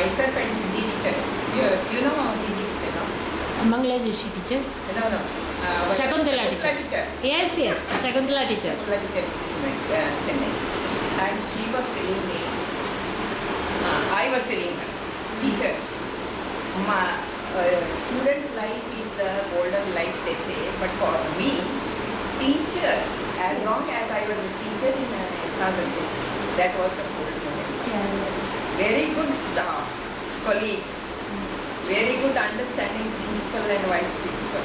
myself and Hindi teacher. You, you know Hindi teacher, no? Mangla Joshi teacher. No, no. Uh, what- Shakuntala Shakuntala teacher. teacher. Yes, yes. Shakuntala teacher. Shakuntala teacher in uh, Chennai. And she was telling me, uh, I was telling her, teacher, my uh, student life is the golden life they say, but for me, teacher, as long as I was a teacher in a southern place, that was the golden moment. Very good staff, colleagues, very good understanding principal and vice principal.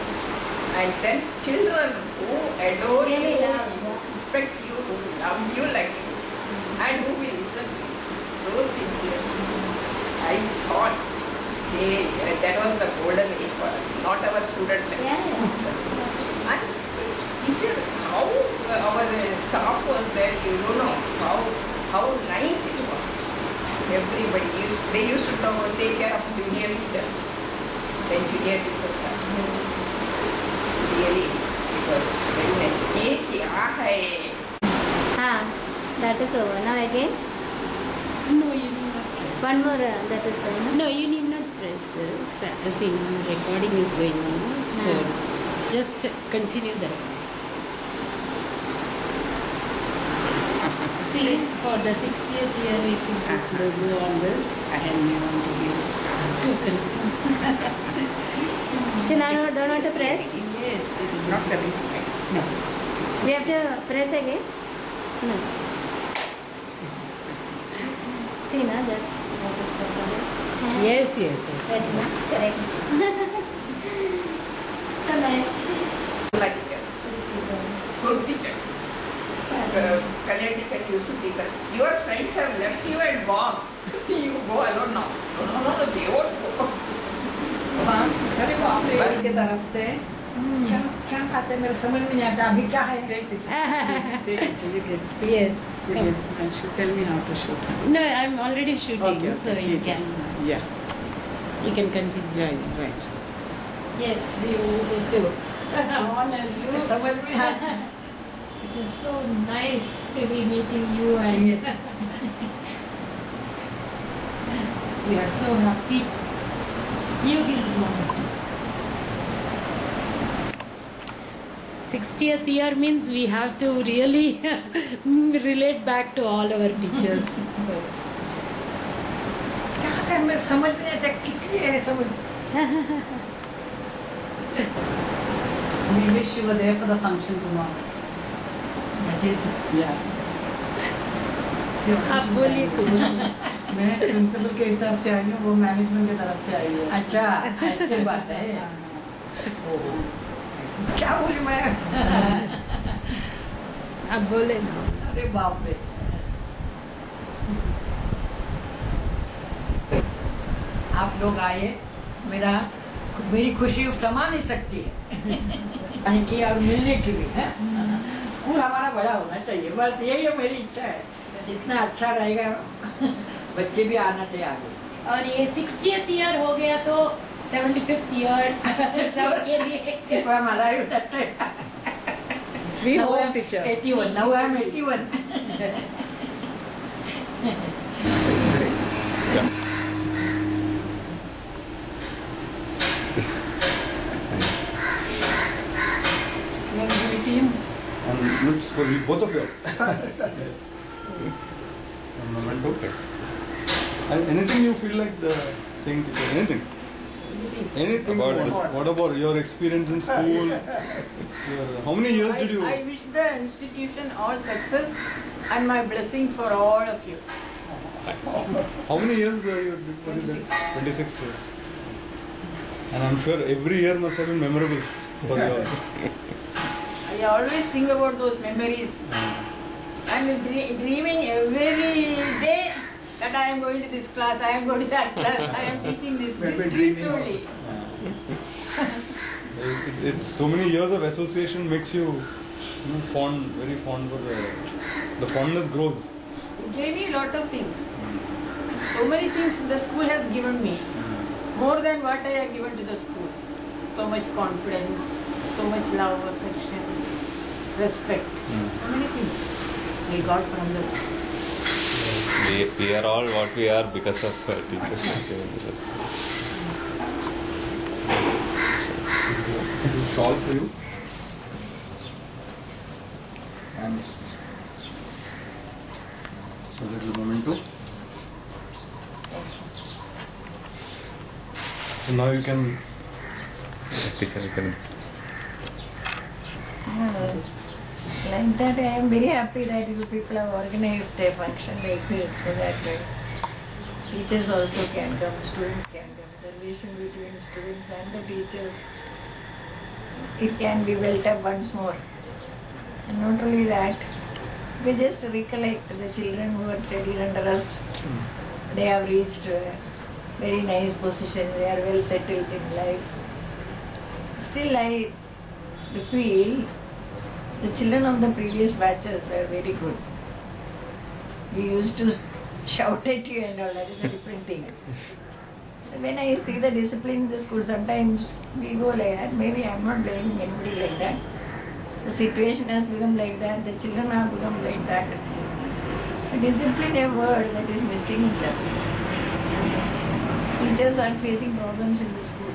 And then children who adore Really you, yeah. respect you, who love you like you, and who will listen to you so sincerely. I thought they, uh, that was the golden age for us, not our student life. Yeah, yeah. And teacher, how uh, our uh, staff was there, you don't know how how nice it was. Everybody used they used to take care of junior teachers. The junior teachers really it was very nice. Ah, that is over. Now again? No, you need not press. One more, uh, that is over. No, you need not press this. Uh, see, recording is going on. So, ah. just continue the recording. See, for the 60th year, we put this logo on this, and we want to give token. So now no, don't want to press. Yes, it is Not a- correct. No. We have to press again. No. See na just. That is the Yes, yes, yes. Press na. Correct. so nice. Good teacher, good teacher. Uh, Kannada teacher used to teach us, your friends have left you and gone. you go alone now. No, no, no, no, they won't go. अरे बाप रे बस के तरफ से क्या क्या बात है मेरे समझ में नहीं आता अभी क्या है Take it. Take it. You get. Yes. You come. get. And shoot. Tell me how to shoot. No, I'm already shooting, Okay, so okay, you ठीक है. can Yeah. you can continue. Right. Right. Yes, you will do. Honor you. समझ में आता It is so nice to be meeting you and we are so happy. You give moment. 60th year means we have to really relate back to all our teachers. So, क्या कर मेरे समझ में नहीं आता किस लिए है समझ We wish you were there for the function tomorrow. Is आप बोलिए कुछ। मैं प्रिंसिपल के हिसाब से आई हूँ वो मैनेजमेंट की तरफ़ से आई है। अच्छा ऐसी बात है। क्या बोली मैं? आप बोले ना। अरे बाप रे। आप लोग आए मेरा मेरी खुशी समा नहीं सकती है। आने की और मिलने की भी है? स्कूल हमारा बड़ा होना चाहिए बस यही मेरी इच्छा है अच्छा। जितना अच्छा रहेगा बच्चे भी आना चाहिए आगे और ये सिक्सटीथ ईयर हो गया तो सेवेंटी फिफ्थ ईयर सबके लिए हमारा भी We hope, teacher. 81. Now I'm 81. And for you, both of you. A memento. And anything you feel like the saying to say, anything? Anything About what, what about your experience in school? your, how many years did you? I, I wish the institution all success and my blessing for all of you. Thanks. How many years were you? what is that? 26 years. And I'm sure every year must have been memorable for you. I always think about those memories. I'm dre- dreaming every day that I am going to this class, I am going to that class, I am teaching this. Maybe This dreams dreaming of- It, it's so many years of association makes you, you know, fond, very fond for the, the fondness grows. It gave me a lot of things. Mm. So many things the school has given me. Mm. More than what I have given to the school. So much confidence, so much love, affection, respect. So many things we got from the school. we, we are all what we are because of uh, teachers like you. That's, shawl for you. And so little memento. So now you can teacher you can Like that, I am very happy that you people have organized a function like this so that teachers also can come, students can come. The relation between students and the teachers, it can be built up once more. And not only that, we just recollect the children who are studied under us. Hmm. They have reached a very nice position, they are well settled in life. Still, I feel the children of the previous batches were very good. We used to shout at you and all, that is a different thing. When I see the discipline in the school, sometimes we go like that. Maybe I am not blaming anybody like that. The situation has become like that, the children have become like that. The discipline a word that is missing in them. Teachers are facing problems in the school.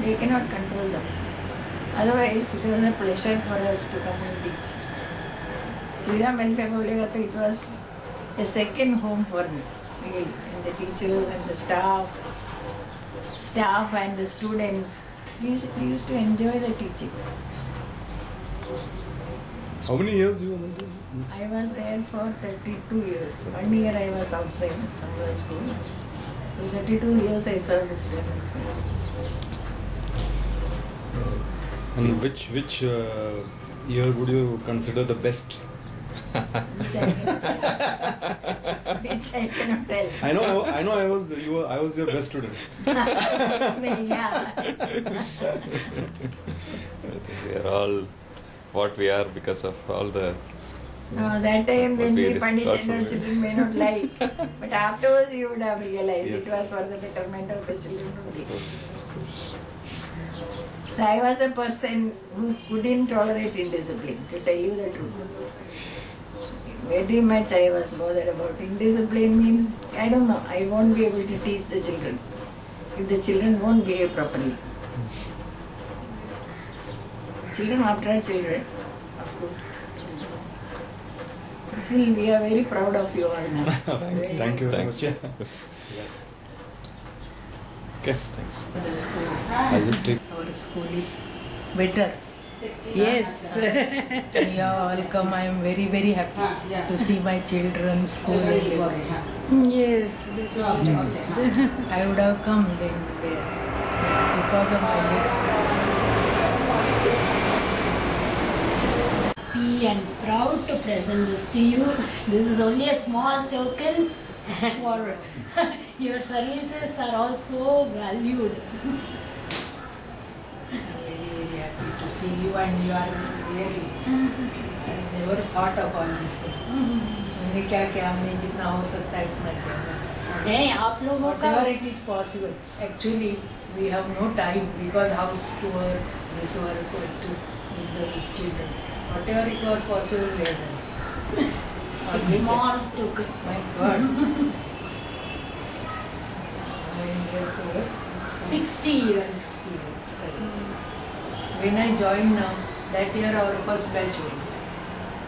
They cannot control them. Otherwise, it was a pleasure for us to come and teach. Sriram Welfare Bolega, it was a second home for me. Really. And the teachers and the staff, staff and the students, we used, to enjoy the teaching. how many years you were there? I was there for 32 years. One year I was outside somewhere school. So 32 years I served as Welfare. And which which uh, year would you consider the best? Which I cannot tell. I cannot tell. I know I know I was you were I was your best student. Yeah. we are all what we are because of all the No, that time when we punished our children may not like. But afterwards you would have realized Yes. it was for the betterment of the children only. I was a person who couldn't tolerate indiscipline, to tell you the truth. Very much I was bothered about indiscipline means, I don't know, I won't be able to teach the children. If the children won't behave properly. Children after children, of course. Still, we are very proud of you all now. Very Thank you very Thanks. much. Okay. thanks. The school, I'll just take our school is better. Yes. You all come. I am very very happy ah, to see my children school and everything. yes. that hmm. is- I would have come then there because of my legs happy and proud to present this to you. This is only a small token for your services are also valued. I am very very happy to see you and you are really. I never thought of all this. मैंने क्या क्या हमने जितना हो सकता है उतना किया बस. नहीं आप लोगों का Whatever it is possible. Actually, we have no time because house tour, this work to with the children. Whatever it was possible, we have done. Only small token. that. My God. Years old? 60 years. Experience, correct. When I joined now, that year our first batch was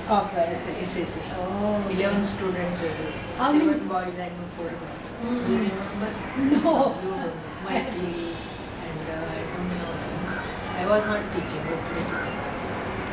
Of SSC. SSC. Oh, 11 students were there. How Seven many? boys and four girls. Mm. You remember? No. You don't know. Maithili and uh, I don't know things. I was not teaching. Okay.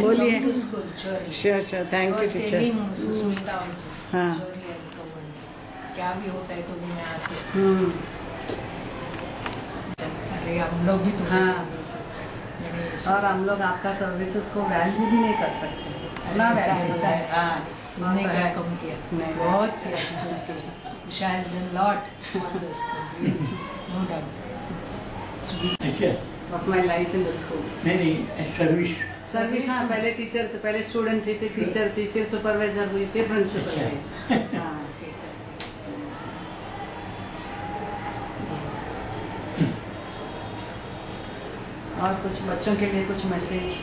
बोलिए। Sure sure thank you teacher हम लोग भी हाँ। और हम लोग आपका services को वैल्यू भी नहीं कर सकते। ना वैल्यू हाँ तुमने क्या कम किया? बहुत किया शायद lot no doubt Of my life in the school. नहीं नहीं सर्विस सर्विस हाँ पहले टीचर थे पहले स्टूडेंट थी फिर टीचर थी फिर सुपरवाइजर हुई फिर प्रिंसिपल हुई। हाँ और कुछ बच्चों के लिए कुछ मैसेज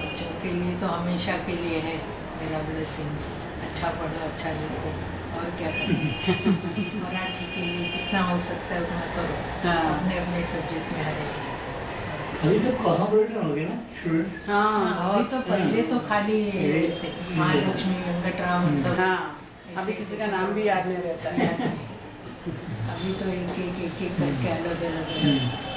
बच्चों के लिए तो हमेशा के लिए है मेरा ब्लेसिंग्स अच्छा पढ़ो अच्छा लिखो और क्या करें? मराठी के लिए जितना हो सकता है उतना करो। अपने अपने सब्जेक्ट में हर एक अभी सब कॉस्मोपॉलिटन हो गए ना स्टूडेंट्स हाँ अभी तो पहले तो खाली महालक्ष्मी वेंकटरामन सब हाँ अभी किसी का नाम भी याद नहीं रहता है अभी तो एक एक एक एक करके अलग अलग